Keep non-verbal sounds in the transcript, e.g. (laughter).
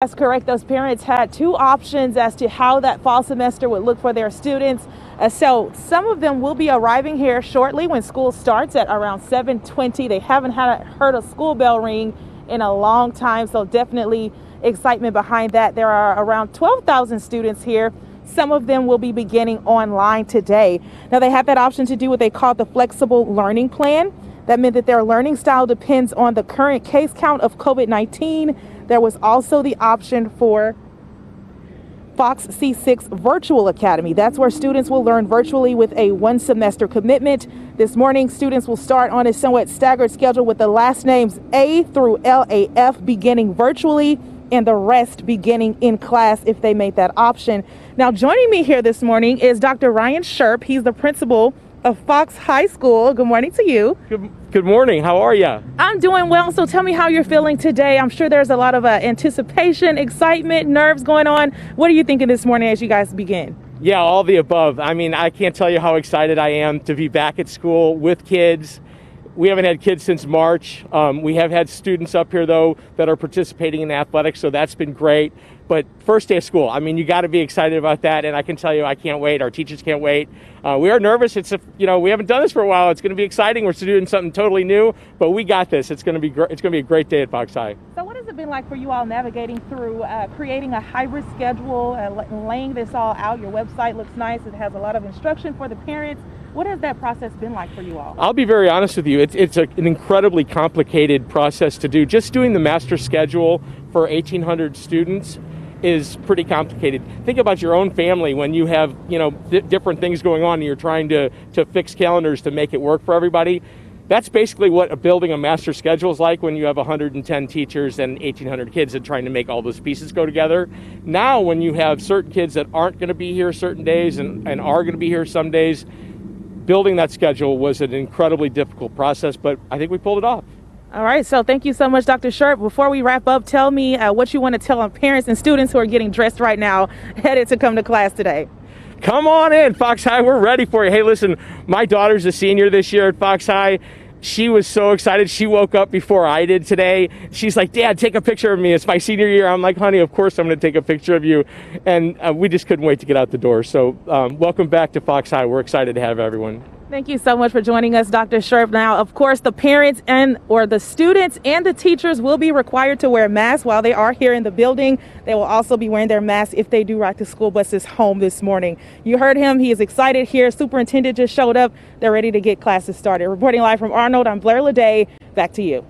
That's correct. Those parents had two options as to how that fall semester would look for their students. Uh, so some of them will be arriving here shortly when school starts at around 7:20. They haven't had heard a school bell ring in a long time, so definitely excitement behind that. There are around 12,000 students here. Some of them will be beginning online today. Now they have that option to do what they call the flexible learning plan. That meant that their learning style depends on the current case count of COVID-19 there was also the option for Fox C6 Virtual Academy. That's where students will learn virtually with a one semester commitment. This morning, students will start on a somewhat staggered schedule with the last names A through LAF beginning virtually and the rest beginning in class if they make that option. Now, joining me here this morning is Dr. Ryan Sherp. He's the principal of Fox High School. Good morning to you. Good, good morning. How are you? I'm doing well. So tell me how you're feeling today. I'm sure there's a lot of uh, anticipation, excitement, nerves going on. What are you thinking this morning as you guys begin? Yeah, all the above. I mean, I can't tell you how excited I am to be back at school with kids. We haven't had kids since March. Um, we have had students up here, though, that are participating in athletics, so that's been great. But first day of school, I mean, you got to be excited about that, and I can tell you, I can't wait. Our teachers can't wait. Uh, we are nervous. It's a, you know we haven't done this for a while. It's going to be exciting. We're doing something totally new, but we got this. It's going to be gr- it's going to be a great day at Fox High. So, what has it been like for you all navigating through uh, creating a hybrid schedule, uh, laying this all out? Your website looks nice. It has a lot of instruction for the parents. What has that process been like for you all? I'll be very honest with you. It's, it's a, an incredibly complicated process to do. Just doing the master schedule for 1,800 students is pretty complicated. Think about your own family when you have, you know, different things going on and you're trying to, to fix calendars to make it work for everybody. That's basically what building a master schedule is like when you have 110 teachers and 1,800 kids and trying to make all those pieces go together. Now, when you have certain kids that aren't going to be here certain days and, and are going to be here some days, building that schedule was an incredibly difficult process, but I think we pulled it off. All right, so thank you so much, Dr. Sharp. Before we wrap up, tell me uh, what you want to tell our parents and students who are getting dressed right now, (laughs) headed to come to class today. Come on in, Fox High. We're ready for you. Hey, listen, my daughter's a senior this year at Fox High. She was so excited. She woke up before I did today. She's like, Dad, take a picture of me. It's my senior year. I'm like, honey, of course I'm going to take a picture of you. And uh, we just couldn't wait to get out the door. So, um, welcome back to Fox High. We're excited to have everyone. Thank you so much for joining us, Dr. Sherp. Now, of course, the parents and or the students and the teachers will be required to wear masks while they are here in the building. They will also be wearing their masks if they do ride the school buses home this morning. You heard him. He is excited here. Superintendent just showed up. They're ready to get classes started. Reporting live from Arnold, I'm Blair Lede. Back to you.